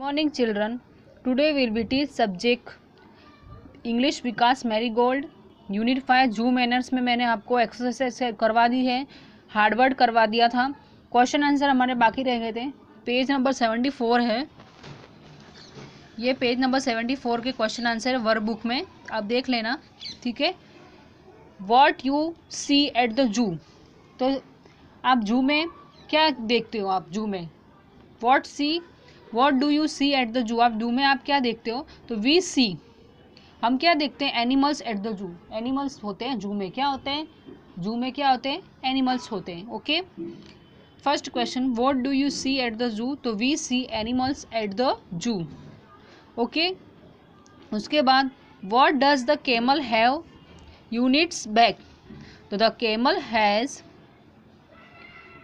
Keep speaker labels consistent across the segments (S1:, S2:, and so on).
S1: Morning, children. Today we'll be teach subject English Vikas marigold unit five zoo manners में मैंने आपको exercise करवा दी है. हार्डवर्ड करवा दिया था. क्वेश्चन आंसर हमारे बाकी रह गए थे. पेज नंबर सेवेंटी फोर है. ये पेज नंबर सेवेंटी फोर के क्वेश्चन आंसर वर्क बुक में. आप देख लेना. ठीक है? What you see at the zoo तो आप जू में क्या देखते हो आप? जू में. What see what do you see at the zoo आप जू में आप क्या देखते हो? तो वी सी हम क्या देखते हैं? Animals at the zoo animals होते हैं जू में. क्या होते हैं? जू में क्या होते हैं? एनिमल्स होते हैं. Okay first question what do you see at the zoo तो we see animals at the zoo okay उसके बाद what does the camel have units back तो the camel has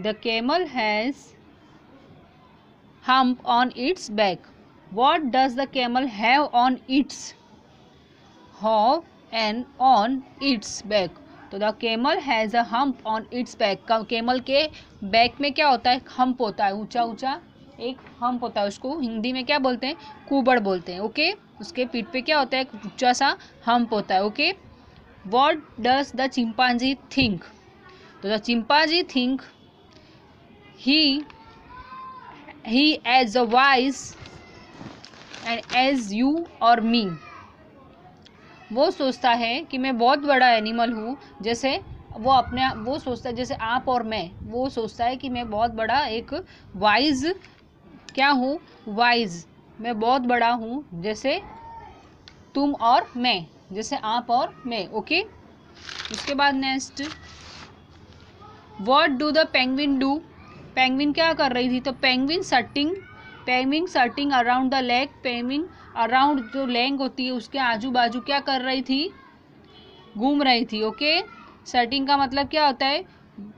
S1: the camel has hump on its back. What does the camel have on its have and on its back? तो the camel has a hump on its back camel के back में क्या होता है? Hump होता है, ऊँचा ऊँचा। एक हम्प होता है, उसको हिंदी में क्या बोलते हैं? कुबड़ बोलते हैं ओके उसके पीठ पे क्या होता है? ऊँचा सा हम्प होता है okay what does the chimpanzee think तो the chimpanzee think he he as a wise and as you और मी वो सोचता है कि मैं बहुत बड़ा एनिमल हूँ, जैसे वो अपने, वो सोचता है, जैसे आप और मैं, वो सोचता है कि मैं बहुत बड़ा एक वाइज क्या हूँ? वाइज मैं बहुत बड़ा हूँ, जैसे तुम और मैं, जैसे आप और मैं ओके उसके बाद next what do the penguin do penguin क्या कर रही थी? तो penguin sitting penguin sitting around the leg penguin around जो लेंग होती है, उसके आजू बाजू क्या कर रही थी? घूम रही थी ओके सेटिंग का मतलब क्या होता है?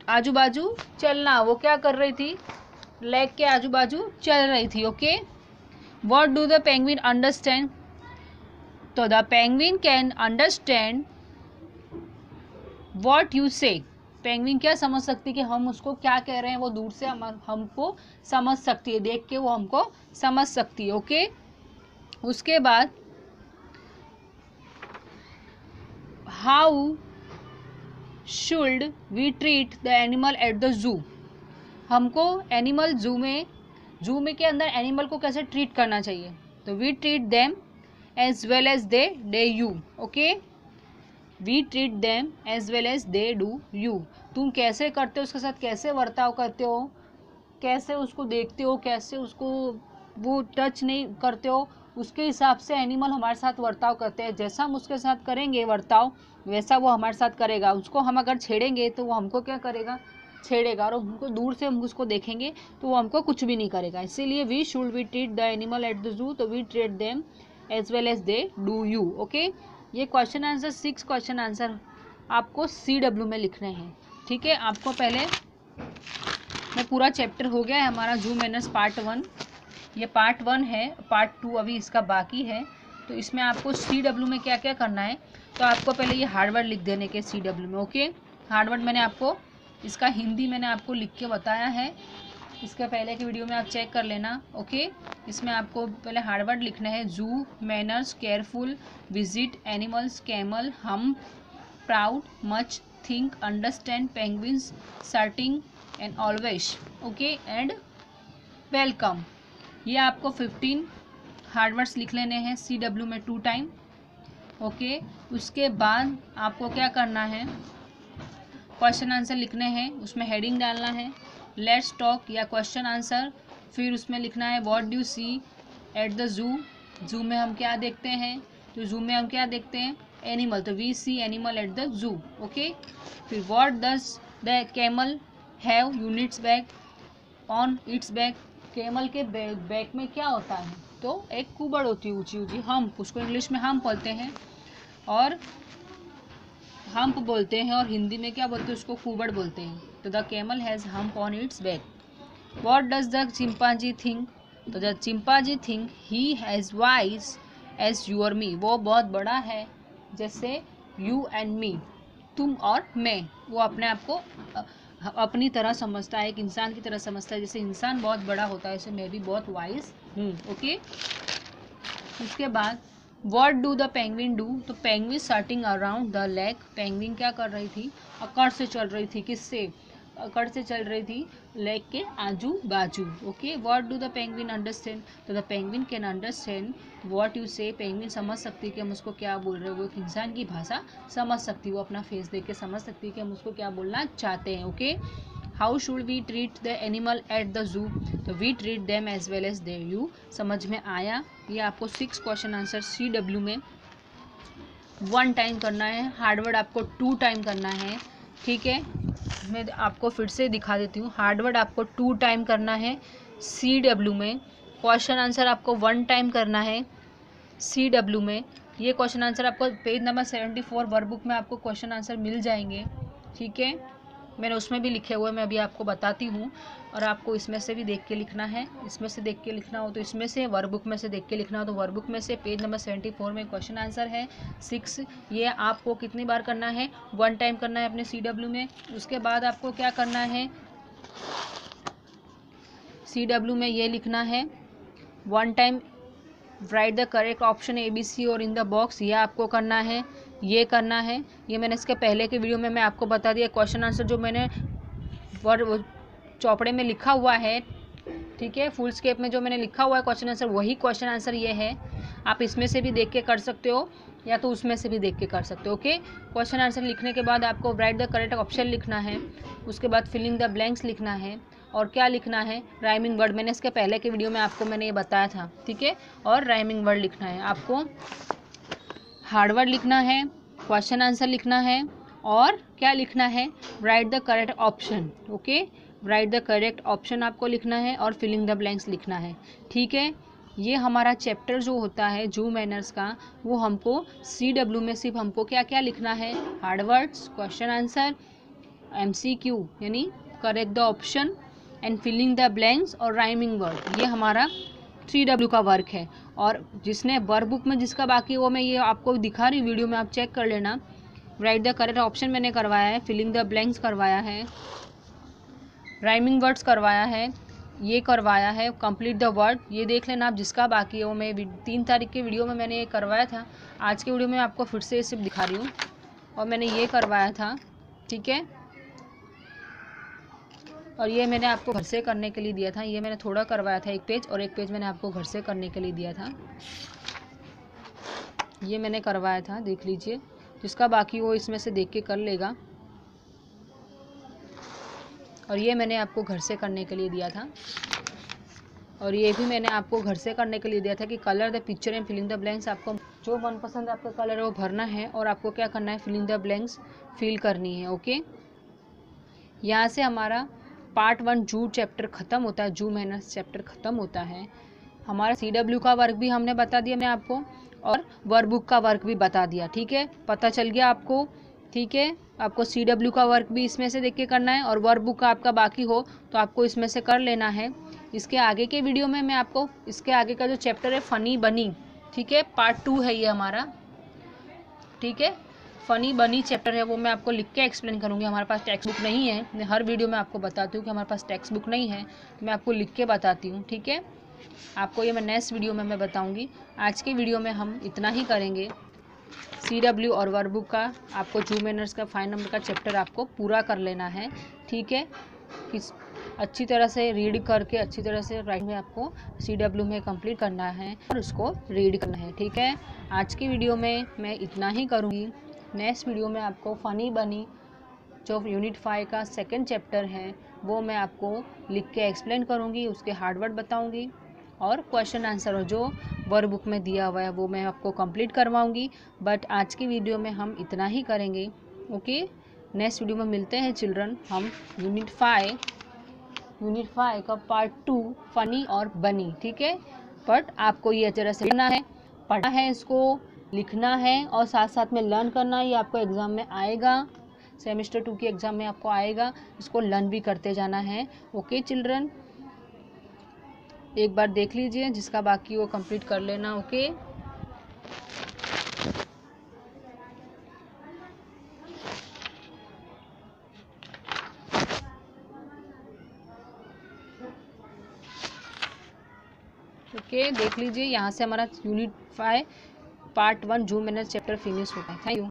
S1: आजू बाजू चलना, वो क्या कर रही थी? लेग के आजू बाजू चल रही थी okay what do the penguin understand तो the penguin can understand what you say penguin क्या समझ सकती है कि हम उसको क्या कह रहे हैं? वो दूर से हम, हमको समझ सकती है, देख के वो हमको समझ सकती है, ओके? उसके बाद how should we treat the animal at the zoo हमको एनिमल जू में जू में के अंदर एनिमल को कैसे ट्रीट करना चाहिए? तो we treat them as well as they day you okay? We treat them as well as they do you तुम कैसे करते हो, उसके साथ कैसे बर्ताव करते हो? कैसे उसको देखते हो, कैसे उसको वो टच नहीं करते हो? उसके हिसाब से एनिमल हमारे साथ वर्ताव करते हैं। जैसा हम उसके साथ करेंगे वर्ताव, वैसा वो हमारे साथ करेगा। उसको हम अगर छेड़ेंगे तो वो हमको क्या करेगा? छेड़ेगा और हमको दूर से हम उसको देखेंगे तो वो हमको कुछ भी नहीं करेगा। इसीलिए we should we treat the animal at the zoo तो we treat them as well as they do you okay ये question answer six question answer आपको सी डब्ल्यू में लिखने हैं। ठीक है? आपको पहले, मैं पूरा चैप्टर हो गया है हमारा जू मैनर्स पार्ट वन ये पार्ट वन है पार्ट टू अभी इसका बाकी है। तो इसमें आपको सी डब्ल्यू में क्या क्या करना है? तो आपको पहले ये हार्डवर्ड लिख देने के सी डब्ल्यू में ओके हार्डवर्ड मैंने आपको, इसका हिंदी मैंने आपको लिख के बताया है। इसके पहले की वीडियो में आप चेक कर लेना ओके इसमें आपको पहले हार्डवर्ड लिखना है zoo manners careful visit animals camel hump proud much think understand penguins sitting and always okay and welcome ये आपको फिफ्टीन हार्डवर्ड्स लिख लेने हैं सी डब्ल्यू में टू टाइम ओके उसके बाद आपको क्या करना है? क्वेश्चन आंसर लिखने हैं, उसमें हेडिंग डालना है लेट्स टॉक या क्वेश्चन आंसर फिर उसमें लिखना है what do see at the zoo zoo में हम क्या देखते हैं? तो जू में हम क्या देखते हैं? एनिमल तो we see animal at the zoo okay फिर what does the camel have units back on its back camel के बैक में क्या होता है? तो एक कुबड़ होती है ऊँची ऊँची हम्प उसको इंग्लिश में हम बोलते हैं। और हम्प बोलते हैं और हिंदी में क्या बोलते हैं? उसको कुबड़ बोलते हैं। तो the camel has hump on its back what does the chimpanzee think तो the chimpanzee think he has wise as you और मी वो बहुत बड़ा है जैसे यू एंड मी तुम और मैं. वो अपने आप को अपनी तरह समझता है एक इंसान की तरह समझता है। जैसे इंसान बहुत बड़ा होता है ऐसे मैं भी बहुत वाइज हूँ ओके उसके बाद what do the penguin do तो penguin starting around the lake penguin क्या कर रही थी? अकड़ से चल रही थी किससे? अकड़ से चल रही थी लेक के आजू बाजू okay what do the penguin understand तो the penguin can understand what you say penguin समझ सकती है कि हम उसको क्या बोल रहे हैं। वो एक इंसान की भाषा समझ सकती है। वो अपना फेस देख के समझ सकती है कि हम उसको क्या बोलना चाहते हैं okay how should we treat the animal at the zoo तो we treat them as well as they you समझ में आया? ये आपको six question answer C W में वन टाइम करना है। हार्डवर्ड आपको टू टाइम करना है। ठीक है? मैं आपको फिर से दिखा देती हूँ। हार्डवर्ड आपको टू टाइम करना है सी डब्ल्यू में। क्वेश्चन आंसर आपको वन टाइम करना है सी डब्ल्यू में। ये क्वेश्चन आंसर आपको page number seventy four work book में आपको क्वेश्चन आंसर मिल जाएँगे। ठीक है? मैंने उसमें भी लिखे हुए मैं अभी आपको बताती हूँ। और आपको इसमें से भी देख के लिखना है। इसमें से देख के लिखना हो तो इसमें से वर्क बुक में से देख के लिखना हो तो वर्क बुक में से। पेज नंबर सेवेंटी फोर में क्वेश्चन आंसर है। सिक्स, ये आपको कितनी बार करना है? वन टाइम करना है अपने सी डब्ल्यू में। उसके बाद आपको क्या करना है? सी डब्ल्यू में ये लिखना है। One time, write the correct option A B C और इन द बॉक्स, ये आपको करना है। ये करना है। ये मैंने इसके पहले के वीडियो में मैं आपको बता दिया क्वेश्चन आंसर जो मैंने वर चौपड़े में लिखा हुआ है, ठीक है? फुल स्केप में जो मैंने लिखा हुआ है क्वेश्चन आंसर वही क्वेश्चन आंसर ये है। आप इसमें से भी देख के कर सकते हो, या तो उसमें से भी देख के कर सकते हो ओके क्वेश्चन आंसर लिखने के बाद आपको राइट द करेक्ट ऑप्शन लिखना है, उसके बाद फिलिंग द ब्लैंक्स लिखना है, और क्या लिखना है? राइमिंग वर्ड मैंने इसके पहले के वीडियो में आपको मैंने ये बताया था, ठीक है? और राइमिंग वर्ड लिखना है। आपको हार्ड वर्ड लिखना है, क्वेश्चन आंसर लिखना है और क्या लिखना है? Write the correct option okay write the correct option आपको लिखना है और फिलिंग द ब्लैंक्स लिखना है, ठीक है? ये हमारा चैप्टर जो होता है, जू मैनर्स का, वो हमको सी डब्ल्यू में सिर्फ़ हमको क्या क्या लिखना है? Hard words question answer M C Q यानी correct the option and filling the blanks और राइमिंग वर्ड ये हमारा थ्री डब्ल्यू का वर्क है। और जिसने वर्क बुक में जिसका बाकी वो मैं ये आपको दिखा रही वीडियो में, आप चेक कर लेना। राइट द करेक्ट ऑप्शन मैंने करवाया है फिलिंग द ब्लैंक्स करवाया है राइमिंग वर्ड्स करवाया है, ये करवाया है कंप्लीट द वर्ड ये देख लेना आप जिसका बाकी है, वो मैं तीन तारीख के वीडियो में मैंने ये करवाया था। आज के वीडियो में आपको फिर से ये सिर्फ़ दिखा रही हूँ। और मैंने ये करवाया था, ठीक है? और ये मैंने आपको घर से करने के लिए दिया था। ये मैंने थोड़ा करवाया था एक पेज और एक पेज मैंने आपको घर से करने के लिए दिया था। ये मैंने करवाया था, देख लीजिए। जिसका बाकी वो इसमें से देख के कर लेगा। और ये मैंने आपको घर से करने के लिए दिया था। और ये भी मैंने आपको घर से करने के लिए दिया था कि colour the picture and filling the blanks आपको जो मनपसंद आपका कलर है वो भरना है और आपको क्या करना है, फिलिंग द ब्लैंक्स फिल करनी है, ओके? यहाँ से हमारा पार्ट वन जू चैप्टर ख़त्म होता है, जू मैनर्स चैप्टर ख़त्म होता है। हमारा सी डब्ल्यू का वर्क भी हमने बता दिया मैं आपको, और वर्क बुक का वर्क भी बता दिया, ठीक है? पता चल गया आपको, ठीक है? आपको सी डब्ल्यू का वर्क भी इसमें से देख के करना है, और वर्क बुक का आपका बाकी हो तो आपको इसमें से कर लेना है। इसके आगे के वीडियो में मैं आपको, इसके आगे का जो चैप्टर है, फ़नी बनी, ठीक है? पार्ट टू है ये हमारा, ठीक है? फ़नी बनी चैप्टर है, वो मैं आपको लिख के एक्सप्लेन करूँगी। हमारे पास टेक्स्ट बुक नहीं है। मैं हर वीडियो में आपको बताती हूँ कि हमारे पास टेक्स्ट बुक नहीं है। तो मैं आपको लिख के बताती हूँ, ठीक है? आपको ये मैं नेक्स्ट वीडियो में मैं बताऊँगी। आज के वीडियो में हम इतना ही करेंगे। सी डब्ल्यू और वर्क बुक का, आपको जू मैनर्स का फाइव नंबर का चैप्टर आपको पूरा कर लेना है, ठीक है? किस, अच्छी तरह से रीड करके, अच्छी तरह से राइट में आपको सी डब्ल्यू में कंप्लीट करना है और उसको रीड करना है, ठीक है? आज की वीडियो में मैं इतना ही करूँगी। नेक्स्ट वीडियो में आपको फ़नी बनी जो यूनिट फाइव का सेकंड चैप्टर है, वो मैं आपको लिख के एक्सप्लेन करूँगी, उसके हार्डवर्ड बताऊँगी और क्वेश्चन आंसर जो वर्क बुक में दिया हुआ है, वो मैं आपको कंप्लीट करवाऊँगी। बट आज की वीडियो में हम इतना ही करेंगे ओके नेक्स्ट वीडियो में मिलते हैं चिल्ड्रन हम यूनिट फाइव यूनिट फाइव का पार्ट टू फ़नी और बनी, ठीक है? बट आपको ये तरह से करना है, पढ़ना है इसको लिखना है और साथ साथ में लर्न करना ये आपको एग्ज़ाम में आएगा। सेमेस्टर टू की एग्ज़ाम में आपको आएगा। इसको लर्न भी करते जाना है। ओके चिल्ड्रन एक बार देख लीजिए, जिसका बाकी वो कंप्लीट कर लेना ओके ओके देख लीजिए, यहाँ से हमारा यूनिट फाइव पार्ट वन जो मैंने चैप्टर फिनिश होता है। Thank you